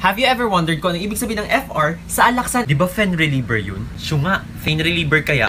Have you ever wondered kung ano ibig sabihin ng FR sa alaksan? Di ba fen reliever yun? Siya nga, fen reliever kaya?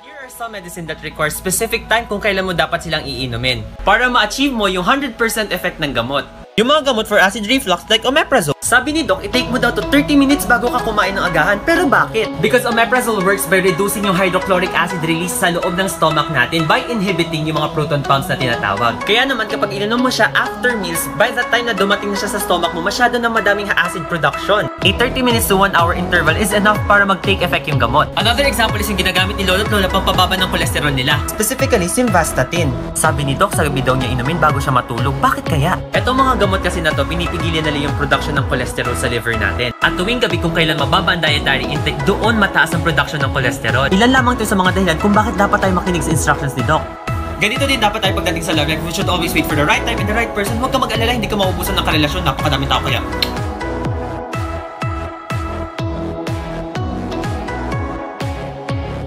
Here are some medicine that require specific time kung kailan mo dapat silang iinumin para ma-achieve mo yung 100% effect ng gamot. Yung mga gamot for acid reflux like omeprazole. Sabi ni Doc, i-take mo daw to 30 minutes bago ka kumain ng agahan. Pero bakit? Because omeprazole works by reducing yung hydrochloric acid release sa loob ng stomach natin by inhibiting yung mga proton pumps na tinatawag. Kaya naman kapag ininom mo siya after meals, by the time na dumating na siya sa stomach mo, masyado na madaming acid production. A 30 minutes to 1 hour interval is enough para mag-take effect yung gamot. Another example is yung ginagamit ni Lolo at Lola pang pababa ng kolesterol nila. Specifically, simvastatin. Sabi ni Doc, sa gabi daw niya inumin bago siya matulog. Bakit kaya? Etong mga gamot kasi na to, pinipigilan nila yung production ng cholesterol sa liver natin. At tuwing gabi kung kailan mababa ang dietary intake, doon mataas ang production ng cholesterol. Ilan lamang to sa mga dahilan kung bakit dapat tayo makinig sa instructions ni Doc. Ganito din dapat tayo pagdating sa love life. We should always wait for the right time and the right person. Huwag ka mag-alala, hindi ka maubusan ng karelasyon. Napakadaming tao kaya.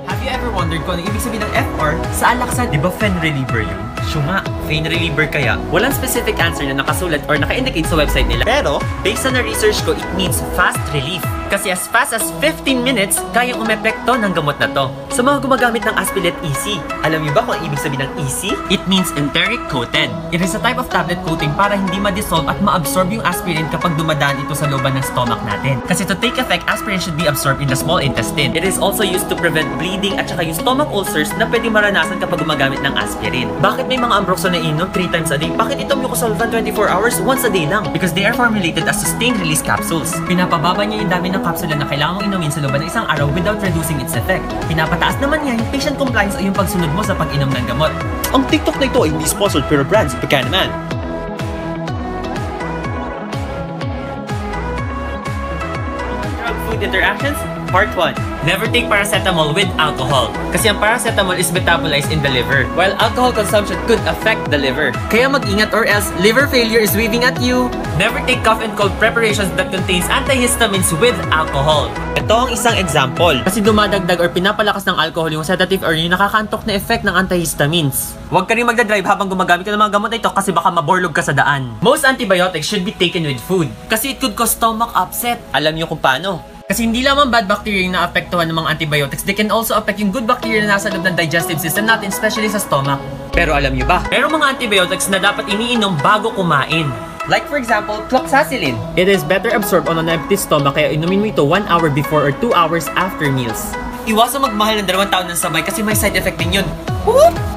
Have you ever wondered kung ano ibig sabihin ng FR sa alaksan? Di ba fen reliever yun? Nga, fen reliever kaya? Walang specific answer na nakasulat or naka-indicate sa website nila. Pero, based on na research ko, it means fast relief. Kasi as fast as 15 minutes, kayang umepekto ng gamot na to. Sa mga gumagamit ng Aspilet EC, alam niyo ba kung ibig sabihin ng EC? It means enteric coated. It is a type of tablet coating para hindi ma-dissolve at ma-absorb yung aspirin kapag dumadaan ito sa looban ng stomach natin. Kasi to take effect, aspirin should be absorbed in the small intestine. It is also used to prevent bleeding at saka yung stomach ulcers na pwede maranasan kapag gumagamit ng aspirin. Bakit may mga Ambroxol na inom 3 times a day? Bakit ito Mucosolvan 24 hours once a day lang? Because they are formulated as sustained release capsules. Pinapababa niya yung dami ng kapsula na kailangan mong inumin sa looban ng isang araw without reducing its effect. Pinapataas naman niya yung patient compliance o yung pagsunod mo sa pag-inom ng gamot. Ang TikTok na ito ay hindi sponsored pero brands, baka naman. Drug-food interactions, Part 1. Never take paracetamol with alcohol. Kasi ang paracetamol is metabolized in the liver, while alcohol consumption could affect the liver. Kaya mag-ingat or else liver failure is waving at you. Never take cough and cold preparations that contains antihistamines with alcohol. Ito ang isang example. Kasi dumadagdag or pinapalakas ng alcohol yung sedative or yung nakakantok na effect ng antihistamines. Huwag ka rin magdadrive habang gumagamit ka ng mga gamot na ito kasi baka maborlog ka sa daan. Most antibiotics should be taken with food kasi it could cause stomach upset. Alam niyo kung paano. Kasi hindi lamang bad bacteria yung naapektuhan ng mga antibiotics, they can also affect yung good bacteria na nasa loob ng digestive system natin, especially sa stomach. Pero alam nyo ba, merong mga antibiotics na dapat iniinom bago kumain. Like for example, cloxacillin. It is better absorbed on an empty stomach kaya inumin mo ito 1 hour before or 2 hours after meals. Iwasan magmahal ng dalawang taon ng sabay kasi may side effect din yun. Whoop!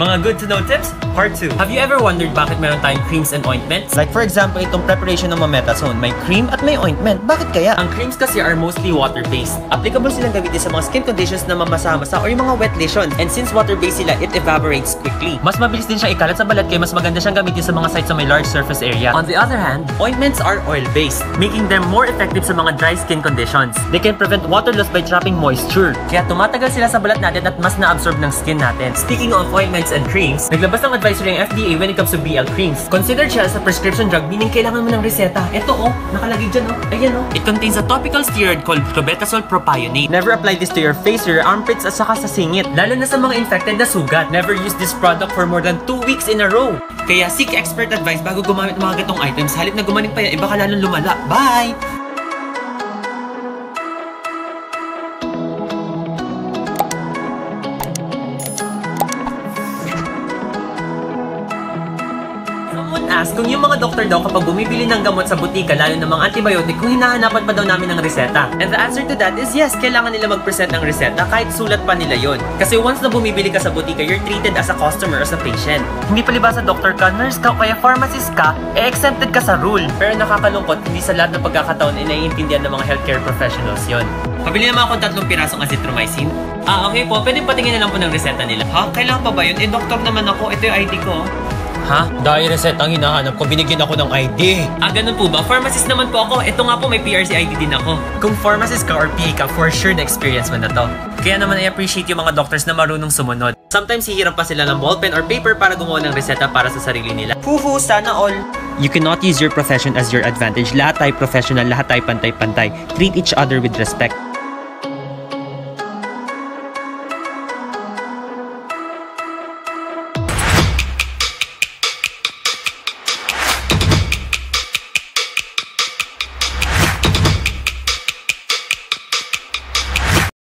Mga good to know tips, part 2. Have you ever wondered bakit meron tayong creams and ointments? Like for example, itong preparation ng mometasone, may cream at may ointment. Bakit kaya? Ang creams kasi are mostly water-based. Applicable silang gamitin sa mga skin conditions na mamasa-masa or yung mga wet lesions. And since water-based sila, it evaporates quickly. Mas mabilis din siyang ikalat sa balat kaya mas maganda siyang gamitin sa mga sites na may large surface area. On the other hand, ointments are oil-based, making them more effective sa mga dry skin conditions. They can prevent water loss by trapping moisture. Kaya tumatagal sila sa balat natin at mas na-absorb ng skin natin. Speaking of ointments and creams, naglabas ng advisory ang FDA when it comes to BL creams. Considered siya as a prescription drug, meaning kailangan mo ng reseta. Ito oh, nakalagay dyan oh. Ayan oh. It contains a topical steroid called clobetasol propionate. Never apply this to your face or your armpits at saka sa singit. Lalo na sa mga infected na sugat. Never use this product for more than 2 weeks in a row. Kaya seek expert advice bago gumamit ng mga gatong items. Halip na gumaling pa yan, eh baka lalong lumala. Bye! Asked kung yung mga doktor daw kapag bumibili ng gamot sa butika, lalo ng mga antibiotic, kung hinahanapan pa daw namin ng reseta. And the answer to that is yes, kailangan nila mag-present ng reseta kahit sulat pa nila yon. Kasi once na bumibili ka sa butika, you're treated as a customer or as a patient. Hindi palibasa doctor ka, nurse ka, o kaya pharmacist ka, eh exempted ka sa rule. Pero nakakalungkot, hindi sa lahat ng pagkakataon ay naiintindihan ng mga healthcare professionals yon. Pabili naman akong tatlong pirasong azithromycin. Ah, okay po. Pwede patingin na lang po ng reseta nila. Ha? Kailangan pa ba yun? Eh, doktor naman ako. Ito yung ID ko. Ha? Dahil reset ang hinahanap ko, binigyan ako ng ID. Ah, ganun po ba? Pharmacist naman po ako. Ito nga po, may PRC ID din ako. Kung pharmacist ka or PA ka, for sure na experience mo na to. Kaya naman I appreciate yung mga doctors na marunong sumunod. Sometimes hihiram pa sila ng ballpen or paper para gumawa ng reseta para sa sarili nila. Huhu, sana all. You cannot use your profession as your advantage. Lahat tayo professional, lahat tayo pantay-pantay. Treat each other with respect.